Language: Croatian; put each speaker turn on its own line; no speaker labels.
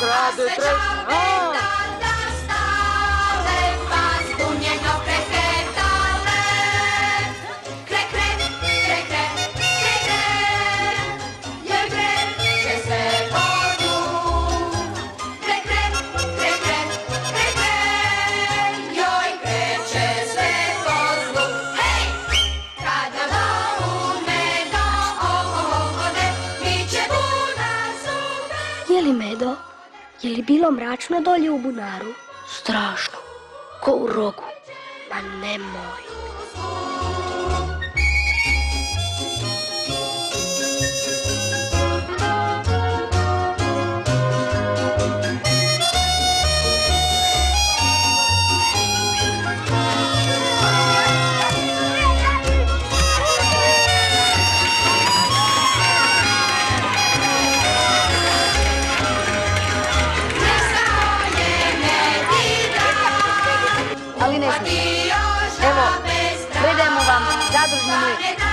mlade trešnje. A,
Je li medo? Je li bilo mračno dolje u bunaru? Strašno. Ko u rogu. Ma nemoj.
Ali ne smije. Evo, predajemo vam zadružni mlik.